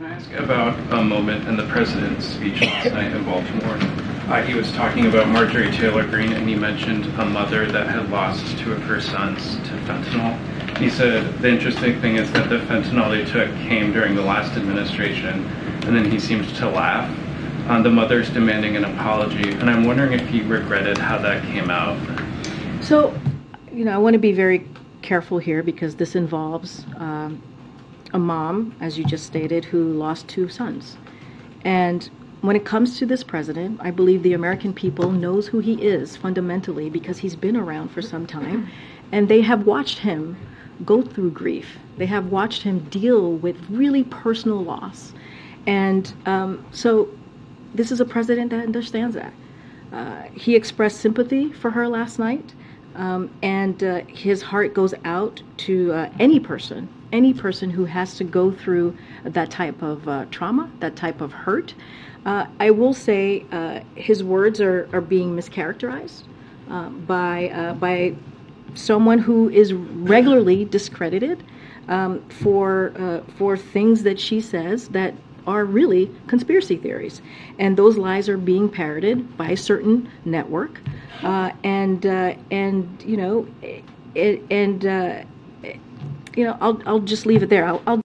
Can I ask about a moment in the president's speech last night in Baltimore? Uh, he was talking about Marjorie Taylor Greene, and he mentioned a mother that had lost two of her sons to fentanyl. He said the interesting thing is that the fentanyl they took came during the last administration, and then he seemed to laugh. Uh, the mother's demanding an apology, and I'm wondering if he regretted how that came out. So, you know, I want to be very careful here because this involves um, a mom, as you just stated, who lost two sons. And when it comes to this president, I believe the American people knows who he is fundamentally because he's been around for some time and they have watched him go through grief. They have watched him deal with really personal loss. And um, so this is a president that understands that. Uh, he expressed sympathy for her last night. Um, and uh, his heart goes out to uh, any person, any person who has to go through that type of uh, trauma, that type of hurt. Uh, I will say uh, his words are, are being mischaracterized uh, by by someone who is regularly discredited um, for for things that she says that are really conspiracy theories. And those lies are being parroted by a certain network. Uh, and, uh, and, you know, and, uh, you know, I'll, I'll just leave it there. I'll, I'll